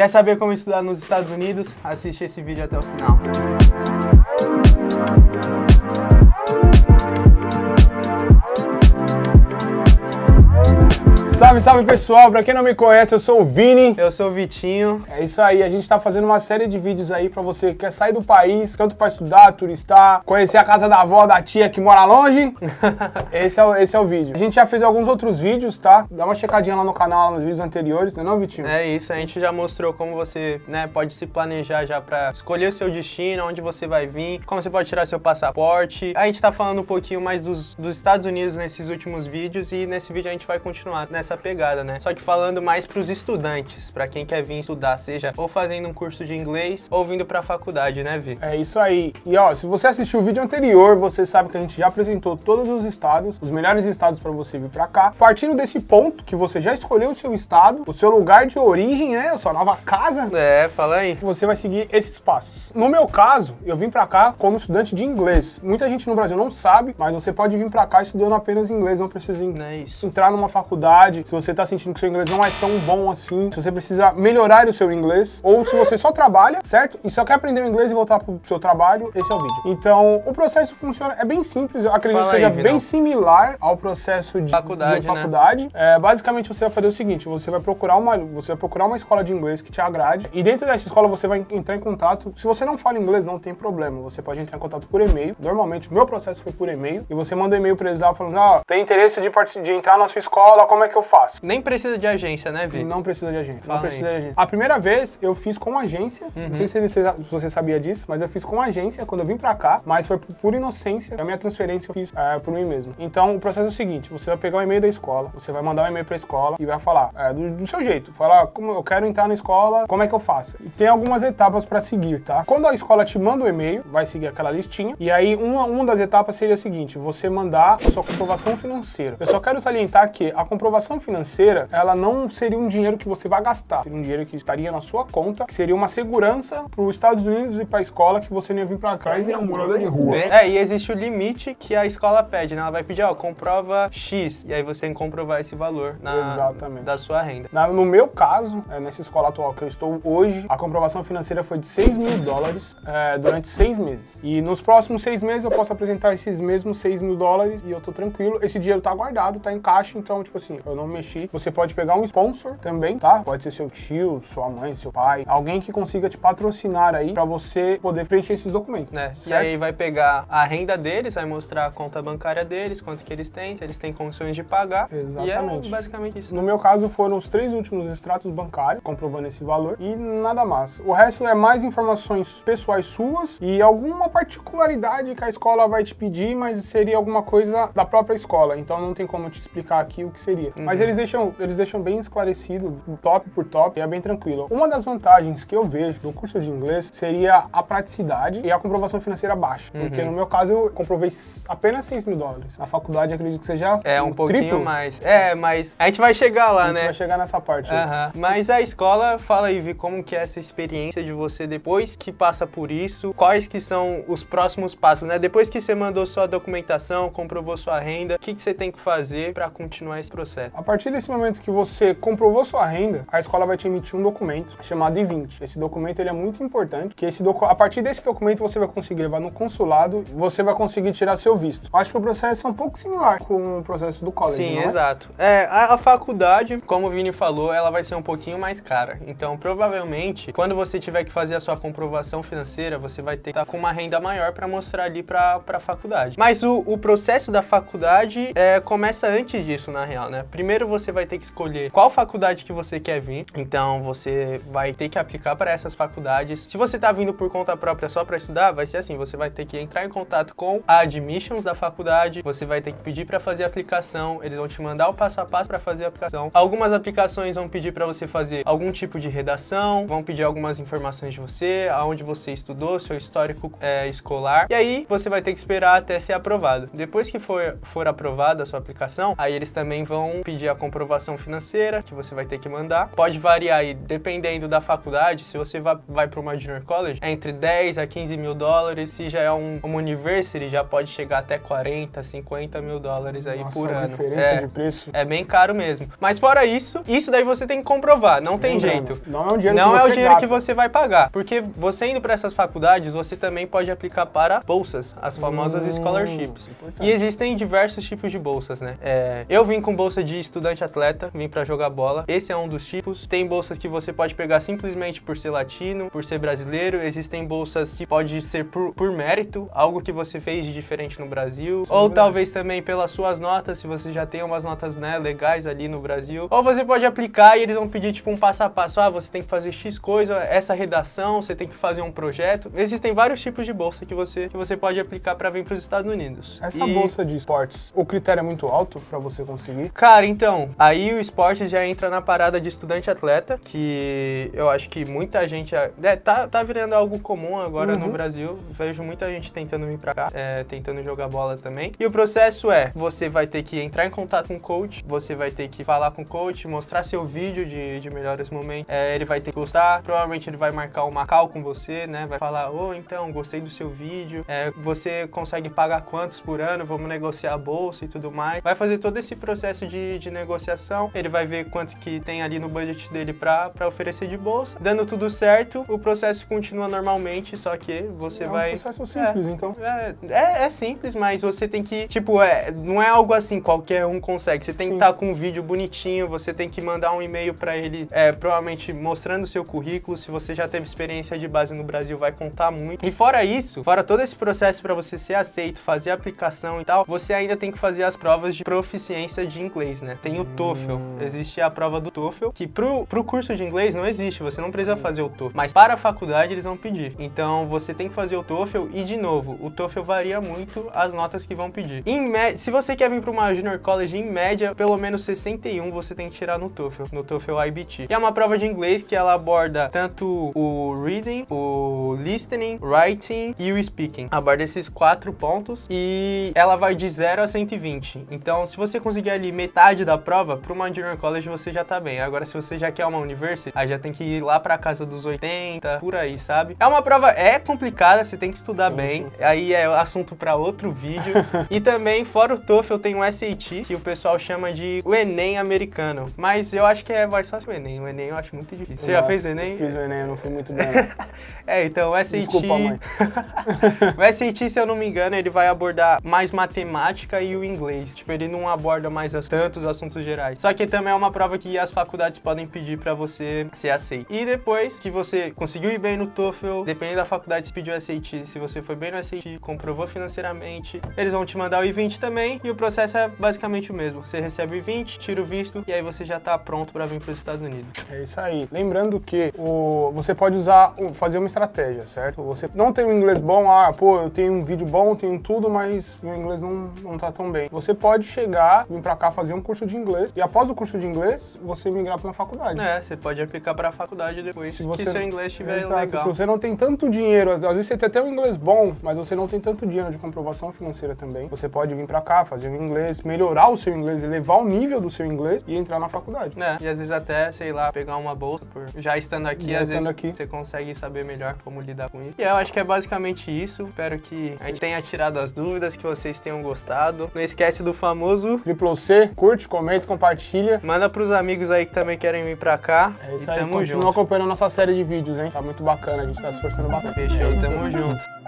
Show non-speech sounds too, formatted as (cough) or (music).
Quer saber como estudar nos Estados Unidos? Assiste esse vídeo até o final. Salve, salve pessoal! Pra quem não me conhece, eu sou o Vini. Eu sou o Vitinho. É isso aí, a gente tá fazendo uma série de vídeos aí pra você que quer sair do país, tanto pra estudar, turistar, conhecer a casa da avó, da tia que mora longe. (laughs) esse, é, o- esse é o vídeo. A gente já fez alguns outros vídeos, tá? Dá uma checadinha lá no canal, lá nos vídeos anteriores, não é não, Vitinho? É isso, a gente já mostrou como você né, pode se planejar já pra escolher o seu destino, onde você vai vir, como você pode tirar seu passaporte. A gente tá falando um pouquinho mais dos, dos Estados Unidos nesses últimos vídeos e nesse vídeo a gente vai continuar nessa pegada, né? Só que falando mais pros estudantes, pra quem quer vir estudar, seja ou fazendo um curso de inglês ou vindo pra faculdade, né, Vi? É isso aí. E ó, se você assistiu o vídeo anterior, você sabe que a gente já apresentou todos os estados, os melhores estados pra você vir pra cá. Partindo desse ponto que você já escolheu o seu estado, o seu lugar de origem, né, a sua nova casa, É, fala aí. você vai seguir esses passos. No meu caso, eu vim pra cá como estudante de inglês. Muita gente no Brasil não sabe, mas você pode vir pra cá estudando apenas inglês, não precisa é isso. entrar numa faculdade. Se você tá sentindo que seu inglês não é tão bom assim, se você precisa melhorar o seu inglês, ou se você só trabalha, certo? E só quer aprender o inglês e voltar pro seu trabalho, esse é o vídeo. Então, o processo funciona, é bem simples, eu acredito Fala que seja aí, bem similar ao processo de Faculdade, de né? faculdade. É, basicamente, você vai fazer o seguinte: você vai procurar uma, você vai procurar uma escola de inglês que te agrade, e dentro dessa escola você vai entrar em contato. Se você não fala inglês, não tem problema. Você pode entrar em contato por e-mail. Normalmente, o meu processo foi por e-mail, e você manda um e-mail para eles lá falando: ó, tem interesse de, de entrar na sua escola, como é que eu faço? Nem precisa de agência, né, Vi? Não precisa de agente. Fala Não precisa aí. de agente. A primeira vez eu fiz com agência. Não sei se você, sabia disso, mas eu fiz com agência quando eu vim pra cá. Mas foi por pura inocência. A minha transferência eu fiz é, por mim mesmo. Então o processo é o seguinte: você vai pegar o e-mail da escola, você vai mandar um e-mail pra escola e vai falar é, do, do seu jeito. Falar como eu quero entrar na escola, como é que eu faço? E tem algumas etapas pra seguir, tá? Quando a escola te manda o e-mail, vai seguir aquela listinha. E aí uma, uma das etapas seria a seguinte: você mandar a sua comprovação financeira. Eu só quero salientar que a comprovação financeira, ela não seria um dinheiro que você vai gastar. Seria um dinheiro que estaria na sua conta, que seria uma segurança para os Estados Unidos e para a escola que você não ia vir para cá e virar um morador de rua. É, e existe o limite que a escola pede, né? Ela vai pedir, ó, comprova X, e aí você tem que comprovar esse valor na, Exatamente. da sua renda. Na- no meu caso, é, nessa escola atual que eu estou hoje, a comprovação financeira foi de 6 mil dólares é, durante seis meses. E nos próximos seis meses eu posso apresentar esses mesmos 6 mil dólares e eu tô tranquilo. Esse dinheiro tá guardado, tá em caixa, então, tipo assim, eu não mexi. Você pode pegar um sponsor também, tá? Pode ser seu tio, sua mãe, seu pai, alguém que consiga te patrocinar aí pra você poder preencher esses documentos. Né? E aí vai pegar a renda deles, vai mostrar a conta bancária deles, quanto que eles têm, se eles têm condições de pagar. Exatamente. E é basicamente isso. No meu caso, foram os três últimos extratos bancários, comprovando esse valor, e nada mais. O resto é mais informações pessoais suas e alguma particularidade que a escola vai te pedir, mas seria alguma coisa da própria escola. Então não tem como te explicar aqui o que seria. Mas eles deixam, eles deixam bem esclarecido, top por top, e é bem tranquilo. Uma das vantagens que eu vejo do curso de inglês seria a praticidade e a comprovação financeira baixa. Porque no meu caso, eu comprovei apenas 6 mil dólares. Na faculdade, acredito que seja É um o pouquinho triplo. mais. É, mas a gente vai chegar lá, A gente né? vai chegar nessa parte. aí. Aham. Mas a escola, fala aí, Vi, como que é essa experiência de você depois que passa por isso, quais que são os próximos passos, né? Depois que você mandou sua documentação, comprovou sua renda, o que, que você tem que fazer pra continuar esse processo? A partir desse momento que você comprovou sua renda, a escola vai te emitir um documento chamado I-20. Esse documento ele é muito importante, que esse a partir desse documento você vai conseguir levar no consulado, você vai conseguir tirar seu visto. Acho que o processo é um pouco similar com o processo do college, Sim, é? exato. É, a, a faculdade, como o Vini falou, ela vai ser um pouquinho mais cara. Então, provavelmente, quando você tiver que fazer a sua comprovação financeira, você vai ter que estar com uma renda maior para mostrar ali para a faculdade. Mas o, o processo da faculdade é, começa antes disso, na real, né? Primeiro você vai ter que escolher qual faculdade que você quer vir. Então, você vai ter que aplicar para essas faculdades. Se você tá vindo por conta própria só para estudar, vai ser assim, você vai ter que entrar em contato com a admissions da faculdade, você vai ter que pedir para fazer a aplicação, eles vão te mandar o passo a passo para fazer a aplicação. Algumas aplicações vão pedir para você fazer algum tipo de redação, vão pedir algumas informações de você, aonde você estudou, seu histórico é, escolar. E aí você vai ter que esperar até ser aprovado. Depois que for, for aprovada a sua aplicação, aí eles também vão pedir pedir a comprovação financeira que você vai ter que mandar. Pode variar aí, dependendo da faculdade. Se você vai, vai para uma junior college, é entre 10 a 15 mil dólares. Se já é um, uma university, já pode chegar até 40, 50 mil dólares aí Nossa, por ano. diferença é, de preço. é bem caro mesmo. Mas fora isso, isso daí você tem que comprovar, não tem Lembrando, jeito. Não é um dinheiro Não que é você o dinheiro que você vai pagar. Porque você indo para essas faculdades, você também pode aplicar para bolsas, as famosas Hum, scholarships. importante. E existem diversos tipos de bolsas, né? É, eu vim com bolsa de estudante atleta, vim para jogar bola. Esse é um dos tipos. Tem bolsas que você pode pegar simplesmente por ser latino, por ser brasileiro. Existem bolsas que pode ser por, por mérito, algo que você fez de diferente no Brasil. Sim, Ou verdade. talvez também pelas suas notas, se você já tem umas notas né, legais ali no Brasil. Ou você pode aplicar e eles vão pedir tipo um passo a passo. Ah, você tem que fazer X coisa, essa redação, você tem que fazer um projeto. Existem vários tipos de bolsa que você, que você pode aplicar para vir para os Estados Unidos. Essa E- bolsa de esportes, o critério é muito alto pra você conseguir? Cara, então, aí o esporte já entra na parada de estudante atleta, que eu acho que muita gente. É, tá, tá virando algo comum agora no Uhum. Brasil. Vejo muita gente tentando vir pra cá, é, tentando jogar bola também. E o processo é: você vai ter que entrar em contato com o coach, você vai ter que falar com o coach, mostrar seu vídeo de, de melhores momentos. É, ele vai ter que gostar, provavelmente ele vai marcar uma call com você, né? Vai falar: ô, então, gostei do seu vídeo. É, você consegue pagar quantos por ano? Vamos negociar a bolsa e tudo mais. Vai fazer todo esse processo de, de negociação. Ele vai ver quanto que tem ali no budget dele pra, pra oferecer de bolsa. Dando tudo certo, o processo continua normalmente, só que você é um vai. processo simples, então. É, é, é simples, mas você tem que, tipo, é, não é algo assim, qualquer um consegue. Você tem que Sim. estar com um vídeo bonitinho, você tem que mandar um e-mail pra ele, é, provavelmente mostrando o seu currículo. Se você já teve experiência de base no Brasil, vai contar muito. E fora isso, fora todo esse processo pra você ser aceito, fazer a aplicação e tal, você ainda tem que fazer as provas de proficiência de inglês, né? Tem o TOEFL. Existe a prova do TOEFL, que pro, pro curso de inglês não existe, você não precisa fazer o TOEFL. Mas para a faculdade eles vão pedir. Então você tem que fazer o TOEFL e, de novo, o TOEFL varia muito as notas que vão pedir. Em se você quer vir para uma Junior College, em média, pelo menos 61 você tem que tirar no TOEFL, no TOEFL IBT. Que é uma prova de inglês que ela aborda tanto o reading, o listening, writing e o speaking. Aborda esses quatro pontos e ela vai de 0 a 120. Então, se você conseguir ali metade da prova, para uma Junior College você já tá bem. Agora, se você já quer uma university, aí já tem que ir lá pra casa dos 80, por aí, sabe? É uma prova, é complicada, você tem que estudar Sim, bem. sim. Aí é assunto pra outro vídeo. (laughs) e também, fora o TOEFL, tem o SAT, que o pessoal chama de o Enem americano. Mas eu acho que é mais fácil o Enem. O Enem eu acho muito difícil. Você já Nossa, fez Enem? Fiz o Enem, eu não fui muito bem. (laughs) É, então o SAT. Desculpa, mãe. (laughs) o SAT, se eu não me engano, ele vai abordar mais matemática e o inglês. Tipo, ele não aborda mais tantos assuntos gerais. Só que também é uma prova que as faculdades podem pedir pra você ser aceito. E depois que você conseguiu ir bem no TOEFL, dependendo da faculdade se pediu SAT, se você foi bem no SAT, comprovou financeiramente, eles vão te mandar o I-20 também e o processo é basicamente o mesmo. Você recebe o I-20, tira o visto e aí você já tá pronto pra vir pros Estados Unidos. É isso aí. Lembrando que o, você pode usar, fazer uma estratégia, certo? Você não tem um inglês bom, ah, pô, eu tenho um vídeo bom, tenho tudo, mas meu inglês não, não tá tão bem. Você pode chegar, vir pra cá fazer um curso de inglês e após o curso de inglês, você migrar pra uma faculdade. É, você pode aplicar pra faculdade depois Se que você- seu inglês estiver Exato. legal. Se você não tem tanto dinheiro, às vezes você tem até um inglês bom, mas você não tem tanto dinheiro de comprovação financeira também. Você pode vir pra cá, fazer o inglês, melhorar o seu inglês, elevar o nível do seu inglês e entrar na faculdade. né? E às vezes até, sei lá, pegar uma bolsa por já estando aqui, Já às estando vezes aqui. você consegue saber melhor como lidar com isso. E eu acho que é basicamente isso. Espero que a gente tenha tirado as dúvidas, que vocês tenham gostado. Não esquece do famoso. Triple C, curte, comente, compartilha. Manda pros amigos aí que também querem vir pra cá. É isso aí, continua junto. acompanhando a nossa série de vídeos, hein? Tá muito bacana, a gente tá se esforçando bastante. Fechou, É tamo junto.